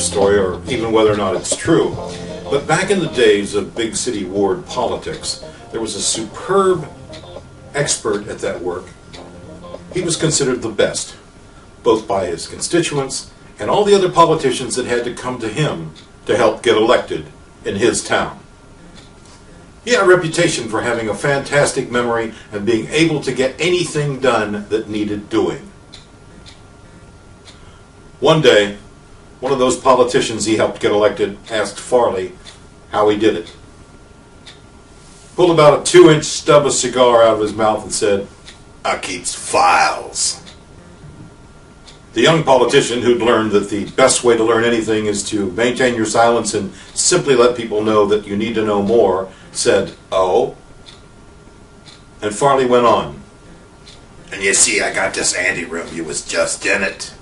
this story or even whether or not it's true, but back in the days of big city ward politics, there was a superb expert at that work. He was considered the best, both by his constituents and all the other politicians that had to come to him to help get elected in his town. He had a reputation for having a fantastic memory and being able to get anything done that needed doing. One day, one of those politicians he helped get elected asked Farley how he did it. Pulled about a two inch stub of cigar out of his mouth and said, I keeps files. The young politician who'd learned that the best way to learn anything is to maintain your silence and simply let people know that you need to know more said, Oh? And Farley went on. And you see, I got this anteroom. You was just in it.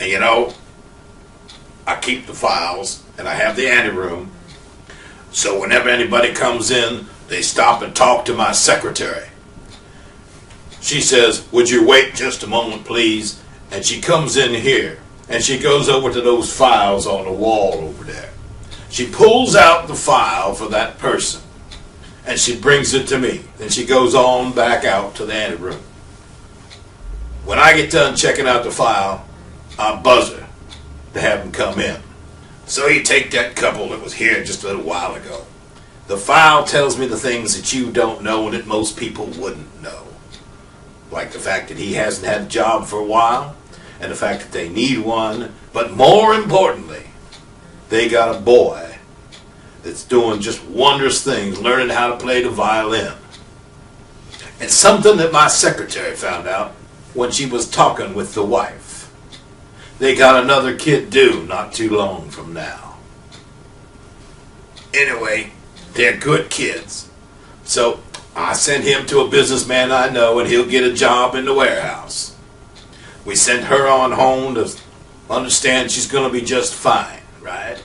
And you know, I keep the files and I have the anteroom. So whenever anybody comes in, they stop and talk to my secretary. She says, Would you wait just a moment, please? And she comes in here and she goes over to those files on the wall over there. She pulls out the file for that person and she brings it to me. Then she goes on back out to the anteroom. When I get done checking out the file, I buzz her to have them come in. So you take that couple that was here just a little while ago. The file tells me the things that you don't know and that most people wouldn't know. Like the fact that he hasn't had a job for a while, and the fact that they need one, but more importantly, they got a boy that's doing just wondrous things, learning how to play the violin. And something that my secretary found out when she was talking with the wife. They got another kid due not too long from now. Anyway, they're good kids. So I sent him to a businessman I know and he'll get a job in the warehouse. We sent her on home to understand she's going to be just fine, right?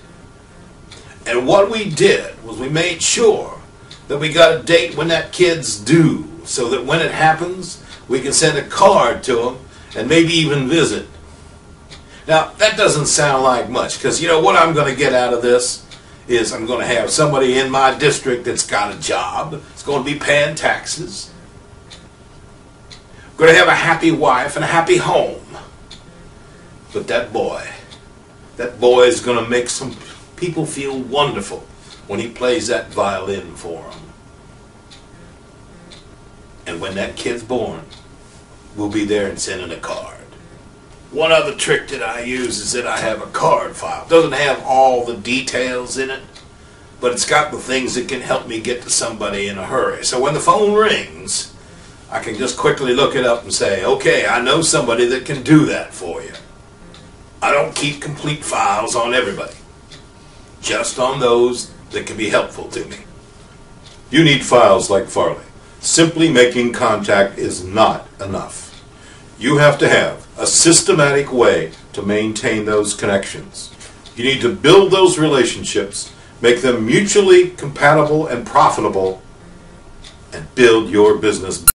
And what we did was we made sure that we got a date when that kid's due so that when it happens, we can send a card to him and maybe even visit. Now, that doesn't sound like much because you know what I'm going to get out of this is I'm going to have somebody in my district that's got a job, it's going to be paying taxes, going to have a happy wife and a happy home. But that boy, that boy is going to make some people feel wonderful when he plays that violin for them. And when that kid's born, we'll be there and sending a card. One other trick that I use is that I have a card file. It doesn't have all the details in it, but it's got the things that can help me get to somebody in a hurry. So when the phone rings, I can just quickly look it up and say, okay, I know somebody that can do that for you. I don't keep complete files on everybody, just on those that can be helpful to me. You need files like Farley. Simply making contact is not enough. You have to have a systematic way to maintain those connections. You need to build those relationships, make them mutually compatible and profitable, and build your business